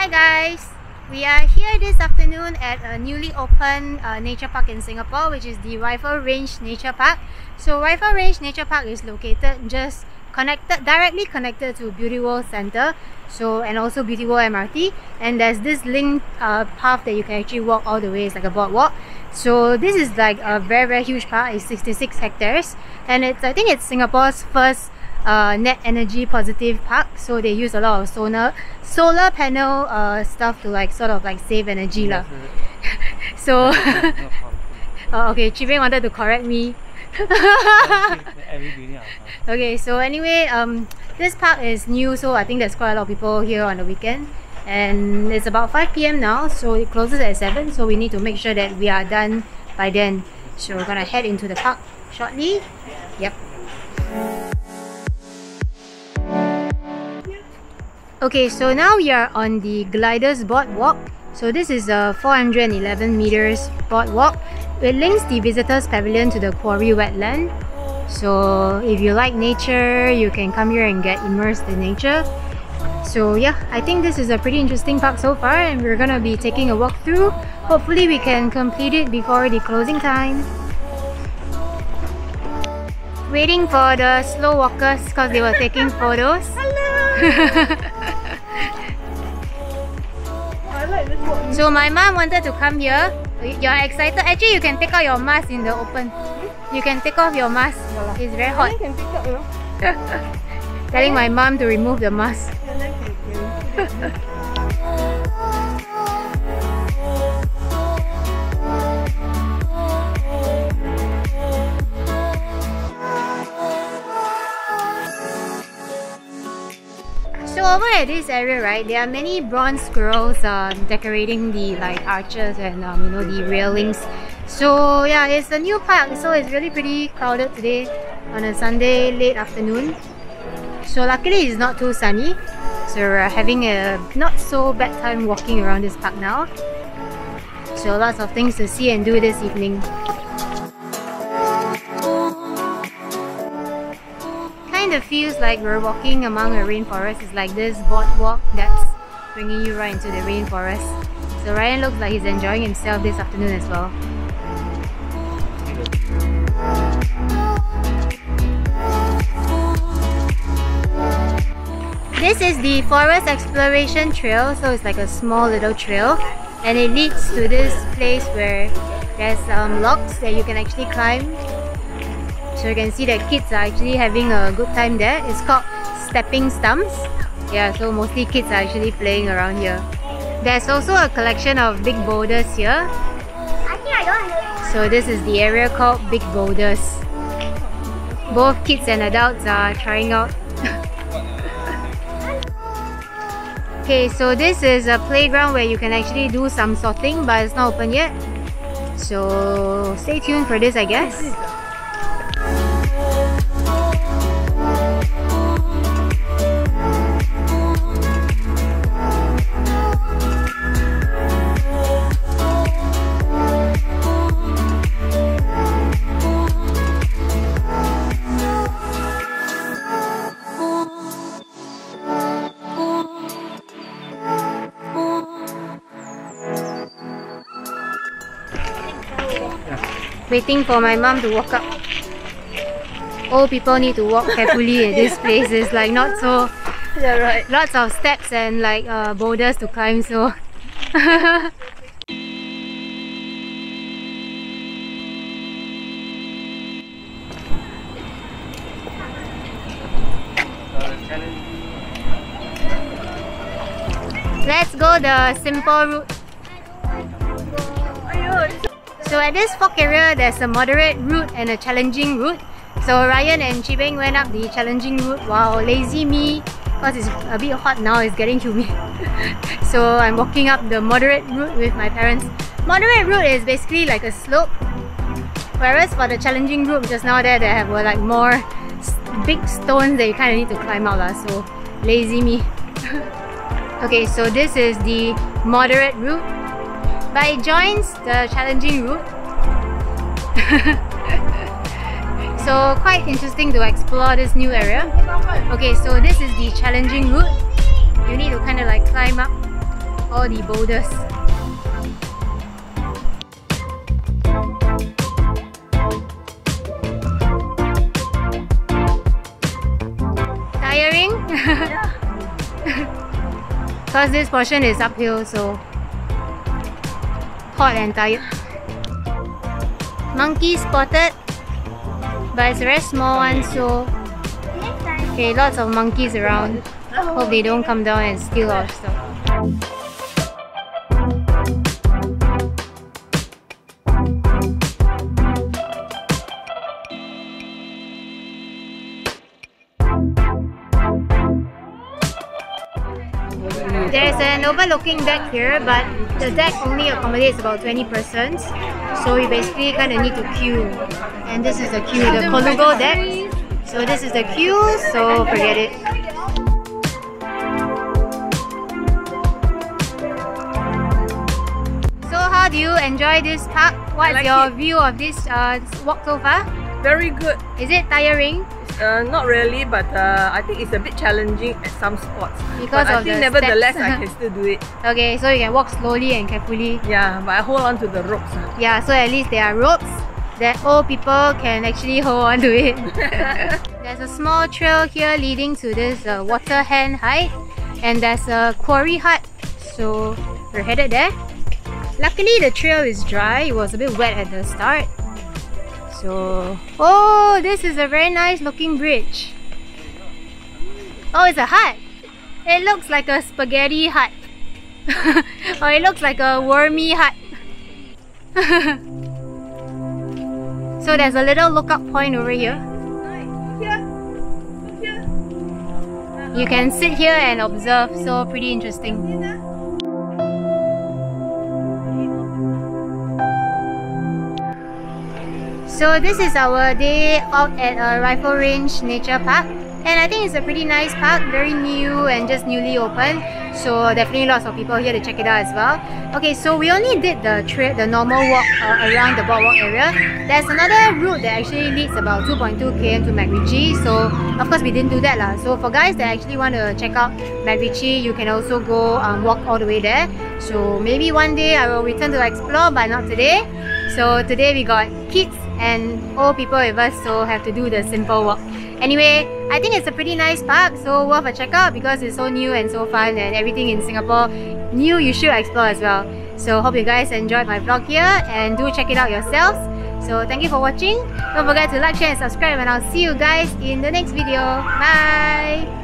Hi guys! We are here this afternoon at a newly opened uh, nature park in Singapore which is the Rifle Range Nature Park. So Rifle Range Nature Park is located just connected directly connected to Beauty World Center so and also Beauty World MRT and there's this link uh, path that you can actually walk all the way. It's like a boardwalk. So this is like a very very huge park. It's 66 hectares. And it's I think it's Singapore's first uh, net energy positive park. So they use a lot of solar solar panel uh, stuff to like sort of like save energy lah. so oh, okay. Chibeng wanted to correct me. Okay so anyway um this park is new so I think there's quite a lot of people here on the weekend. And it's about 5 p.m. now so it closes at 7 so we need to make sure that we are done by then. So we're gonna head into the park shortly. Yep Okay, so now we are on the Gliders Boardwalk. So this is a 411 meters boardwalk. It links the visitors pavilion to the quarry wetland. So if you like nature, you can come here and get immersed in nature. So yeah, I think this is a pretty interesting park so far and we're gonna be taking a walk through. Hopefully we can complete it before the closing time. Waiting for the slow walkers because they were taking photos. so my mom wanted to come here. You're excited? Actually, you can take out your mask in the open. You can take off your mask. It's very hot. Telling my mom to remove the mask. at this area, right, there are many bronze squirrels uh, decorating the like arches and um, you know the railings. So yeah, it's a new park, so it's really pretty crowded today on a Sunday late afternoon. So luckily it's not too sunny, so we're having a not so bad time walking around this park now. So lots of things to see and do this evening. Kind of feels like we're walking among a rainforest. It's like this boardwalk that's bringing you right into the rainforest. So Ryan looks like he's enjoying himself this afternoon as well. This is the Forest Exploration Trail, so it's like a small little trail and it leads to this place where there's um, logs that you can actually climb so you can see that kids are actually having a good time there. It's called Stepping Stumps. Yeah, so mostly kids are actually playing around here. There's also a collection of big boulders here. So this is the area called Big Boulders. Both kids and adults are trying out. okay, so this is a playground where you can actually do some sorting but it's not open yet. So stay tuned for this I guess. Waiting for my mom to walk up. Old people need to walk carefully in this place. It's like not so... Yeah, right. Lots of steps and like uh, boulders to climb so... Let's go the simple route. So at this fork area, there's a moderate route and a challenging route. So Ryan and Chibeng went up the challenging route. while lazy me, because it's a bit hot now, it's getting humid. so I'm walking up the moderate route with my parents. Moderate route is basically like a slope. Whereas for the challenging route, just now there, they have uh, like more big stones that you kind of need to climb out. So lazy me. okay, so this is the moderate route but it joins the challenging route. so quite interesting to explore this new area. Okay, so this is the challenging route. You need to kind of like climb up all the boulders. Tiring? Because this portion is uphill so hot and tired. Monkey spotted but it's a very small one so okay lots of monkeys around hope they don't come down and steal our stuff an overlooking deck here, but the deck only accommodates about 20 persons. So we basically kind of need to queue. And this is the queue, the Colugo deck. So this is the queue, so forget it. So how do you enjoy this park? What's like your it. view of this uh, walk so far? Very good. Is it tiring? Uh, not really, but uh, I think it's a bit challenging at some spots. Because but I of think the nevertheless steps. I can still do it. Okay, so you can walk slowly and carefully. Yeah, but I hold on to the ropes. ah. Yeah, so at least there are ropes that old people can actually hold on to it. there's a small trail here leading to this uh, water hen hut and there's a quarry hut so we're headed there. Luckily the trail is dry, it was a bit wet at the start. So, oh this is a very nice looking bridge. Oh it's a hut. It looks like a spaghetti hut. or it looks like a wormy hut. So there's a little lookout point over here. You can sit here and observe, so pretty interesting. So this is our day out at a Rifle Range Nature Park and I think it's a pretty nice park, very new and just newly opened. So definitely lots of people here to check it out as well. Okay, so we only did the trip, the normal walk uh, around the boardwalk area. There's another route that actually leads about 2.2 km to MacRitchie. So of course we didn't do that lah. So for guys that actually want to check out MacRitchie, you can also go um, walk all the way there. So maybe one day I will return to explore, but not today. So today we got kids and old people with us, so have to do the simple walk. Anyway, I think it's a pretty nice park, so worth a check out because it's so new and so fun and everything in Singapore new you should explore as well. So hope you guys enjoyed my vlog here and do check it out yourselves. So thank you for watching. Don't forget to like, share and subscribe and I'll see you guys in the next video. Bye!